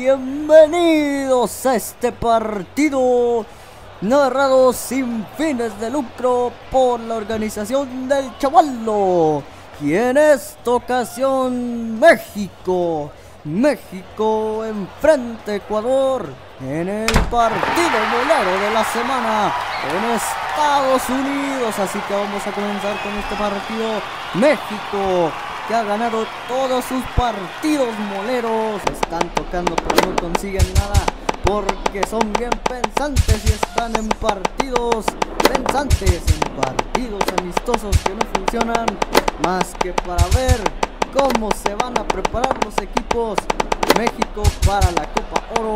Bienvenidos a este partido narrado sin fines de lucro por la organización del Chavallo. Y en esta ocasión México. México enfrente Ecuador en el partido molero de la semana en Estados Unidos. Así que vamos a comenzar con este partido. México que ha ganado todos sus partidos moleros. Están tocando pero no consiguen nada porque son bien pensantes y están en partidos pensantes, en partidos amistosos que no funcionan más que para ver cómo se van a preparar los equipos. México para la Copa Oro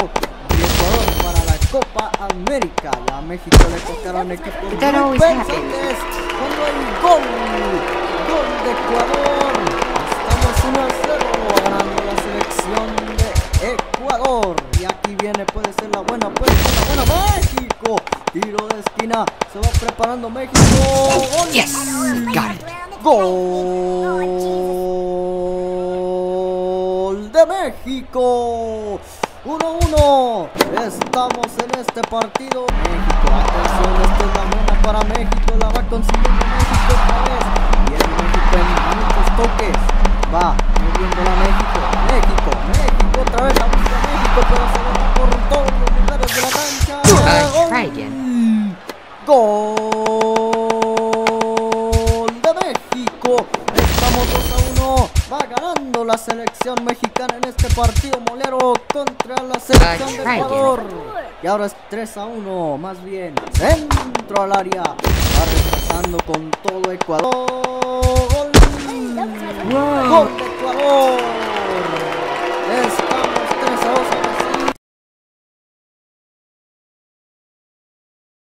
y Ecuador para la Copa América. a México le tocaron equipos muy pensantes cuando hay gol, gol de Ecuador. Ecuador. Y aquí viene, puede ser la buena, puede ser la buena. México, tiro de esquina, se va preparando México. ¡Gol! Yes, got it. Gol. México. 1-1. Estamos en este partido. México, atención, esta es la buena para México. La va consiguiendo México otra vez. Viene México en muchos toques. Va moviéndola México. México, México, otra vez la busca México, pero se va por todos los lugares de la cancha. Gol. Gol. la selección mexicana en este partido molero contra la selección de Ecuador. Y ahora es 3 a 1, más bien centro al área. Va retrasando con todo Ecuador. Gol. Gol de Ecuador.